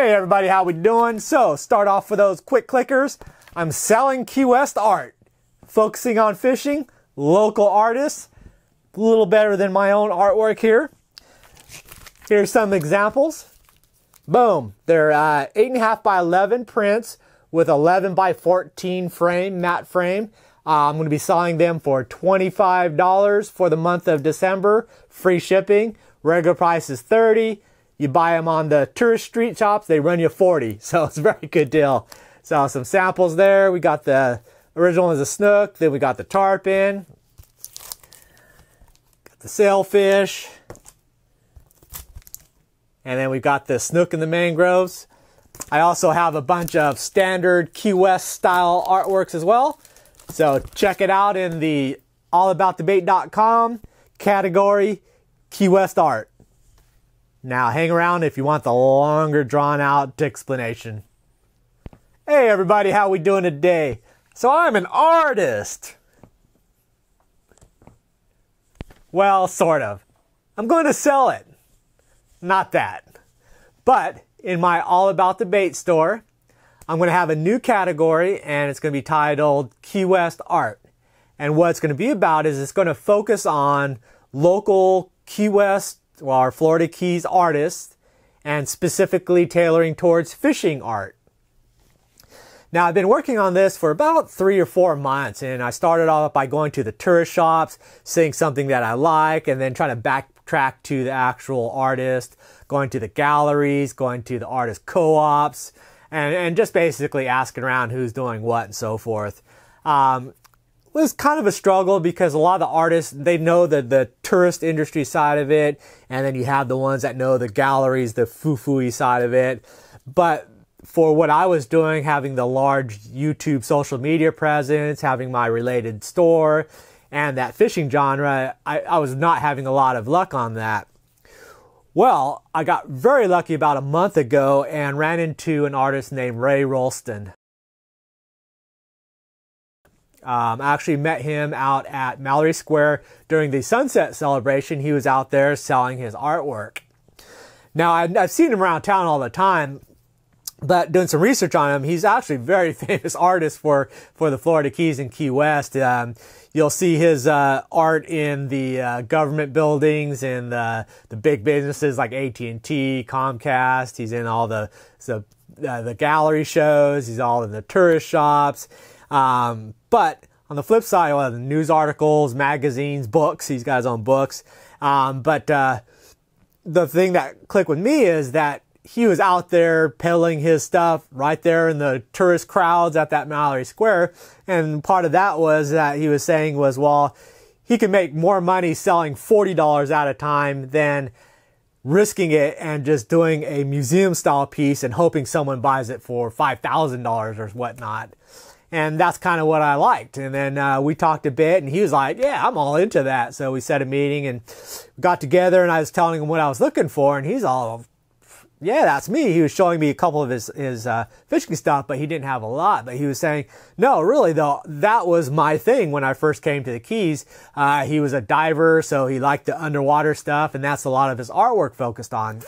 Hey everybody, how we doing? So, start off with those quick clickers. I'm selling Key West art, focusing on fishing, local artists, a little better than my own artwork here. Here's some examples. Boom, they're uh, 8.5 by 11 prints with 11 by 14 frame, matte frame. Uh, I'm going to be selling them for $25 for the month of December, free shipping. Regular price is 30 you buy them on the tourist street shops, they run you 40. So it's a very good deal. So some samples there. We got the original is a snook. Then we got the tarpon. Got the sailfish. And then we've got the snook in the mangroves. I also have a bunch of standard Key West style artworks as well. So check it out in the allaboutthebait.com category Key West art. Now hang around if you want the longer drawn out explanation. Hey everybody, how we doing today? So I'm an artist. Well, sort of. I'm going to sell it. Not that. But in my All About the Bait store, I'm going to have a new category and it's going to be titled Key West Art. And what it's going to be about is it's going to focus on local Key West well, our Florida Keys artists and specifically tailoring towards fishing art. Now, I've been working on this for about three or four months, and I started off by going to the tourist shops, seeing something that I like, and then trying to backtrack to the actual artist, going to the galleries, going to the artist co-ops, and, and just basically asking around who's doing what and so forth. Um, was kind of a struggle because a lot of the artists they know the the tourist industry side of it, and then you have the ones that know the galleries, the foo-foo side of it. But for what I was doing, having the large YouTube social media presence, having my related store, and that fishing genre, I, I was not having a lot of luck on that. Well, I got very lucky about a month ago and ran into an artist named Ray Rolston. Um, I actually met him out at Mallory Square during the sunset celebration. He was out there selling his artwork. Now, I've, I've seen him around town all the time, but doing some research on him, he's actually a very famous artist for, for the Florida Keys and Key West. Um, you'll see his uh, art in the uh, government buildings and the, the big businesses like AT&T, Comcast. He's in all the, the, uh, the gallery shows. He's all in the tourist shops. Um, but on the flip side, well, the news articles, magazines, books, he's got his own books. Um, but uh, the thing that clicked with me is that he was out there peddling his stuff right there in the tourist crowds at that Mallory Square. And part of that was that he was saying was, well, he could make more money selling $40 at a time than risking it and just doing a museum style piece and hoping someone buys it for $5,000 or whatnot. And that's kind of what I liked. And then uh, we talked a bit, and he was like, "Yeah, I'm all into that." So we set a meeting and got together, and I was telling him what I was looking for, and he's all, "Yeah, that's me." He was showing me a couple of his his uh, fishing stuff, but he didn't have a lot. But he was saying, "No, really though, that was my thing when I first came to the Keys." Uh, he was a diver, so he liked the underwater stuff, and that's a lot of his artwork focused on,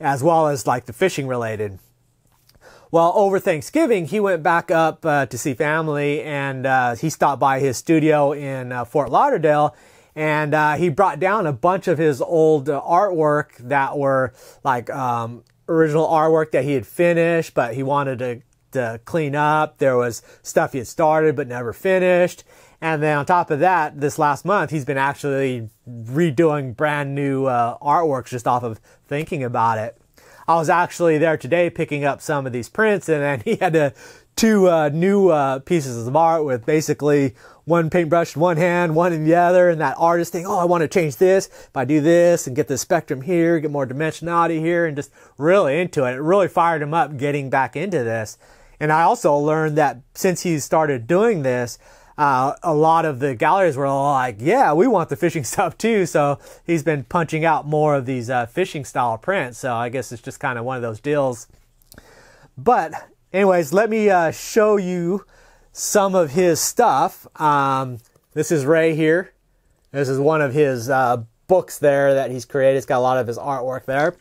as well as like the fishing related. Well, over Thanksgiving, he went back up uh, to see family and uh, he stopped by his studio in uh, Fort Lauderdale and uh, he brought down a bunch of his old uh, artwork that were like um, original artwork that he had finished, but he wanted to, to clean up. There was stuff he had started but never finished. And then on top of that, this last month, he's been actually redoing brand new uh, artworks just off of thinking about it. I was actually there today picking up some of these prints, and then he had a, two uh, new uh, pieces of art with basically one paintbrush in one hand, one in the other, and that artist thing, oh, I want to change this. If I do this and get the spectrum here, get more dimensionality here, and just really into it. It really fired him up getting back into this. And I also learned that since he started doing this, uh, a lot of the galleries were like, yeah, we want the fishing stuff too. So he's been punching out more of these uh, fishing style prints. So I guess it's just kind of one of those deals. But anyways, let me uh, show you some of his stuff. Um, this is Ray here. This is one of his uh, books there that he's created. It's got a lot of his artwork there.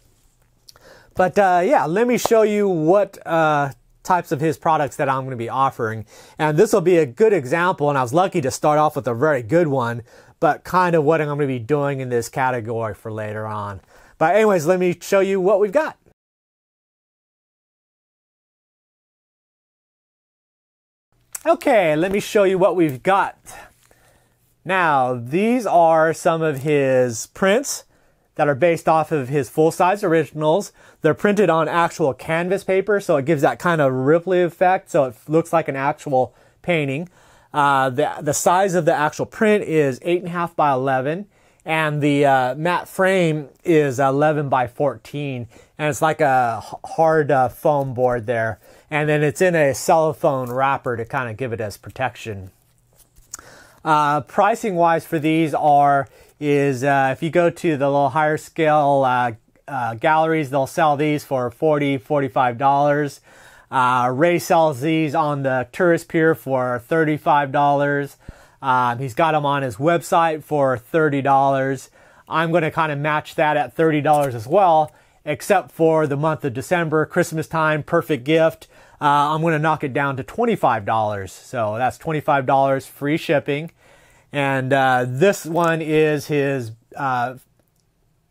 But uh, yeah, let me show you what uh, types of his products that I'm going to be offering. And this will be a good example, and I was lucky to start off with a very good one, but kind of what I'm going to be doing in this category for later on. But anyways, let me show you what we've got. Okay, let me show you what we've got. Now, these are some of his prints that are based off of his full-size originals. They're printed on actual canvas paper, so it gives that kind of ripply effect, so it looks like an actual painting. Uh, the, the size of the actual print is 8.5 by 11, and the uh, matte frame is 11 by 14, and it's like a hard uh, foam board there. And then it's in a cellophane wrapper to kind of give it as protection. Uh, pricing wise for these are is uh, if you go to the little higher scale uh, uh galleries, they'll sell these for 40 $45. Uh, Ray sells these on the tourist pier for $35. Um, he's got them on his website for $30. I'm going to kind of match that at $30 as well, except for the month of December, Christmas time, perfect gift. Uh, I'm going to knock it down to $25. So that's $25 free shipping. And uh, this one is his uh,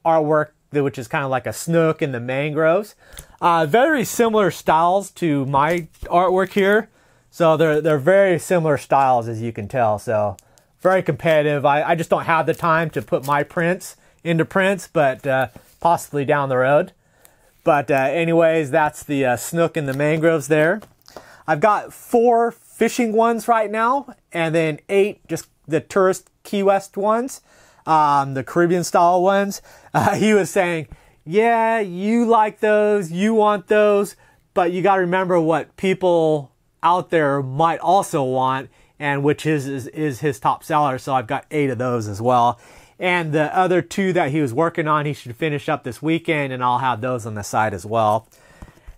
artwork, which is kind of like a snook in the mangroves. Uh, very similar styles to my artwork here. So they're, they're very similar styles as you can tell. So very competitive. I, I just don't have the time to put my prints into prints, but uh, possibly down the road. But uh, anyways, that's the uh, snook in the mangroves there. I've got four fishing ones right now, and then eight just the tourist Key West ones, um, the Caribbean style ones. Uh, he was saying, yeah, you like those, you want those, but you got to remember what people out there might also want, and which is, is, is his top seller. So I've got eight of those as well. And the other two that he was working on, he should finish up this weekend, and I'll have those on the side as well.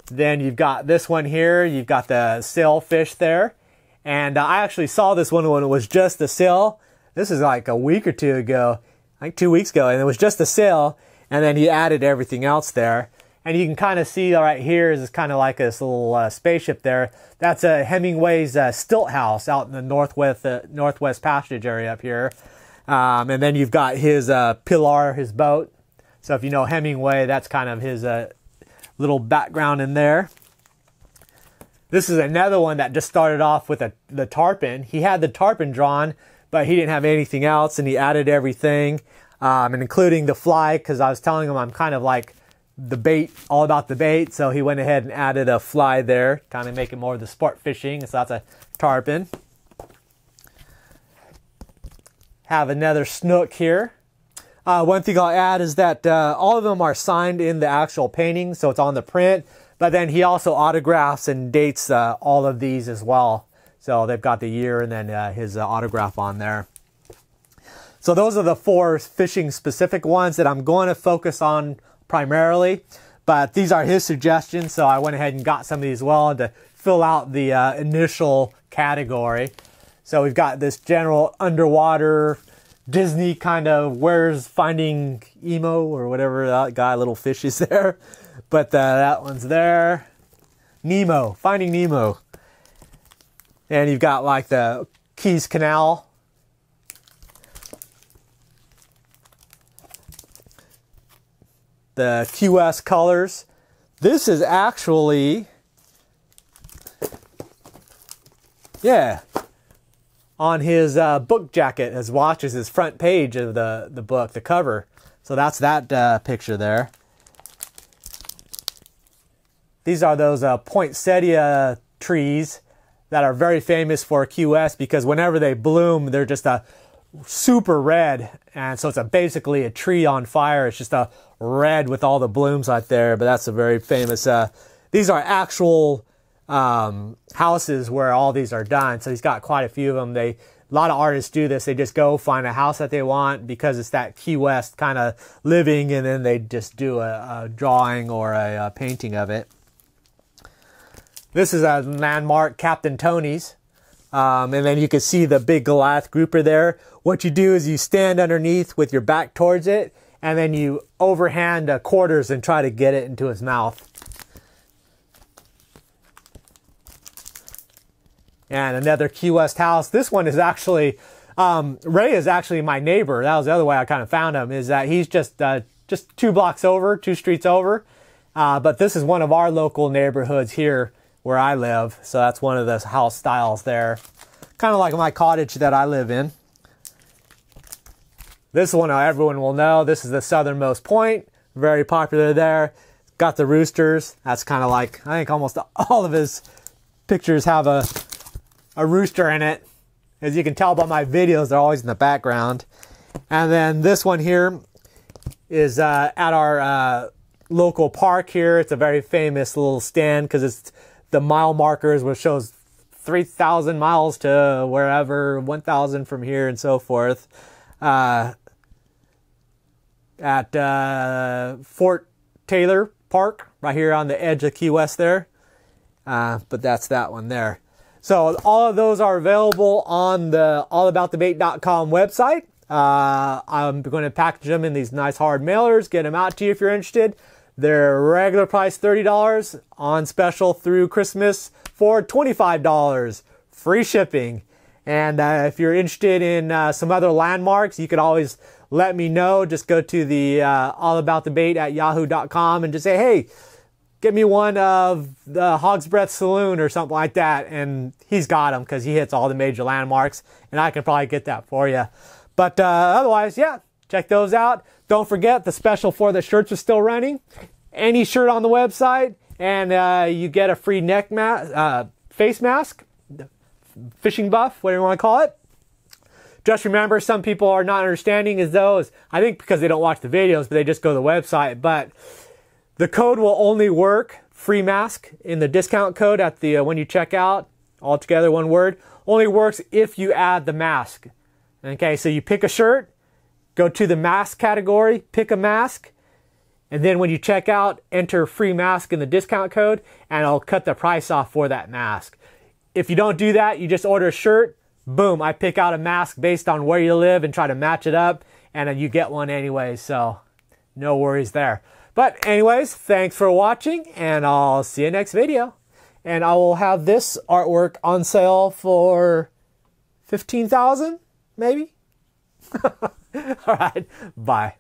Then you've got this one here. You've got the sailfish there. And uh, I actually saw this one when it was just a sale. This is like a week or two ago, like two weeks ago, and it was just a sale. And then he added everything else there. And you can kind of see right here is kind of like this little uh, spaceship there. That's a Hemingway's uh, stilt house out in the northwest uh, northwest passage area up here. Um, and then you've got his uh, Pilar, his boat. So if you know Hemingway, that's kind of his uh, little background in there. This is another one that just started off with a, the tarpon. He had the tarpon drawn, but he didn't have anything else, and he added everything, um, and including the fly, because I was telling him I'm kind of like the bait, all about the bait. So he went ahead and added a fly there, kind of make it more of the sport fishing. So that's a tarpon have another snook here. Uh, one thing I'll add is that uh, all of them are signed in the actual painting, so it's on the print. But then he also autographs and dates uh, all of these as well. So they've got the year and then uh, his uh, autograph on there. So those are the four fishing specific ones that I'm going to focus on primarily. But these are his suggestions, so I went ahead and got some of these well to fill out the uh, initial category. So we've got this general underwater Disney kind of where's finding Emo or whatever that guy, little fish is there. But uh, that one's there. Nemo, Finding Nemo. And you've got like the Keys Canal. The QS colors. This is actually, yeah, on his uh, book jacket, his watch is his front page of the, the book, the cover. So that's that uh, picture there. These are those uh, poinsettia trees that are very famous for QS because whenever they bloom, they're just a super red. And so it's a, basically a tree on fire. It's just a red with all the blooms out there. But that's a very famous, uh, these are actual um, houses where all these are done. So he's got quite a few of them. They a lot of artists do this. They just go find a house that they want because it's that Key West kind of living, and then they just do a, a drawing or a, a, painting of it. This is a landmark, Captain Tony's. Um, and then you can see the big Goliath grouper there. What you do is you stand underneath with your back towards it, and then you overhand uh, quarters and try to get it into his mouth. And another Key West house. This one is actually um, Ray is actually my neighbor. That was the other way I kind of found him. Is that he's just uh, just two blocks over, two streets over. Uh, but this is one of our local neighborhoods here where I live. So that's one of the house styles there. Kind of like my cottage that I live in. This one everyone will know. This is the southernmost point. Very popular there. Got the roosters. That's kind of like, I think almost all of his pictures have a, a rooster in it. As you can tell by my videos, they're always in the background. And then this one here is uh, at our uh, local park here. It's a very famous little stand because it's the mile markers, which shows 3,000 miles to wherever, 1,000 from here, and so forth. Uh, at uh, Fort Taylor Park, right here on the edge of Key West there. Uh, but that's that one there. So all of those are available on the allaboutthebait.com website. Uh, I'm going to package them in these nice hard mailers, get them out to you if you're interested. They're regular price $30 on special through Christmas for $25. Free shipping. And uh, if you're interested in uh, some other landmarks, you can always let me know. Just go to the uh, allaboutthebait at yahoo.com and just say, hey, get me one of the Hog's Breath Saloon or something like that. And he's got them because he hits all the major landmarks, and I can probably get that for you. But uh, otherwise, yeah, check those out. Don't forget the special for the shirts is still running. Any shirt on the website, and uh, you get a free neck mask, uh, face mask, fishing buff, whatever you want to call it. Just remember, some people are not understanding as those. I think because they don't watch the videos, but they just go to the website. But the code will only work free mask in the discount code at the uh, when you check out. All together, one word only works if you add the mask. Okay, so you pick a shirt, go to the mask category, pick a mask, and then when you check out, enter free mask in the discount code, and I'll cut the price off for that mask. If you don't do that, you just order a shirt, boom, I pick out a mask based on where you live and try to match it up, and then you get one anyway, so no worries there. But anyways, thanks for watching, and I'll see you next video. And I will have this artwork on sale for 15000 maybe? All right, bye.